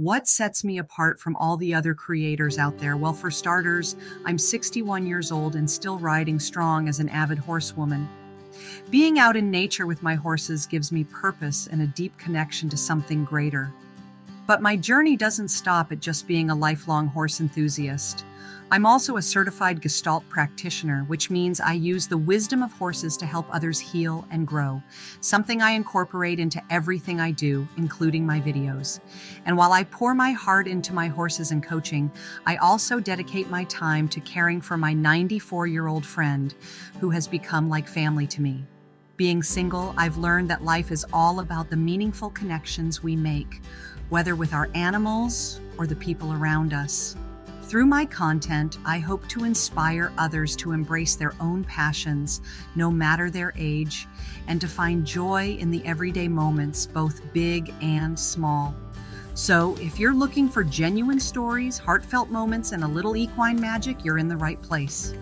What sets me apart from all the other creators out there? Well, for starters, I'm 61 years old and still riding strong as an avid horsewoman. Being out in nature with my horses gives me purpose and a deep connection to something greater. But my journey doesn't stop at just being a lifelong horse enthusiast. I'm also a certified Gestalt practitioner, which means I use the wisdom of horses to help others heal and grow, something I incorporate into everything I do, including my videos. And while I pour my heart into my horses and coaching, I also dedicate my time to caring for my 94 year old friend who has become like family to me. Being single, I've learned that life is all about the meaningful connections we make, whether with our animals or the people around us. Through my content, I hope to inspire others to embrace their own passions, no matter their age, and to find joy in the everyday moments, both big and small. So, if you're looking for genuine stories, heartfelt moments, and a little equine magic, you're in the right place.